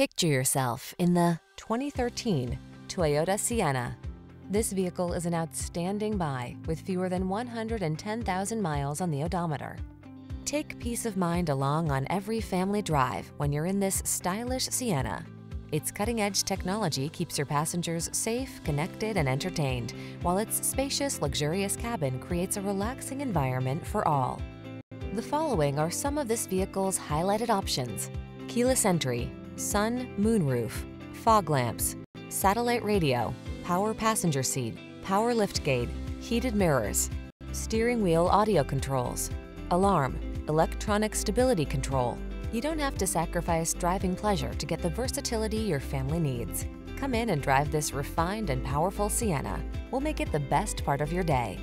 Picture yourself in the 2013 Toyota Sienna. This vehicle is an outstanding buy with fewer than 110,000 miles on the odometer. Take peace of mind along on every family drive when you're in this stylish Sienna. Its cutting-edge technology keeps your passengers safe, connected, and entertained, while its spacious, luxurious cabin creates a relaxing environment for all. The following are some of this vehicle's highlighted options. Keyless entry, sun, moonroof, fog lamps, satellite radio, power passenger seat, power liftgate, heated mirrors, steering wheel audio controls, alarm, electronic stability control. You don't have to sacrifice driving pleasure to get the versatility your family needs. Come in and drive this refined and powerful Sienna. We'll make it the best part of your day.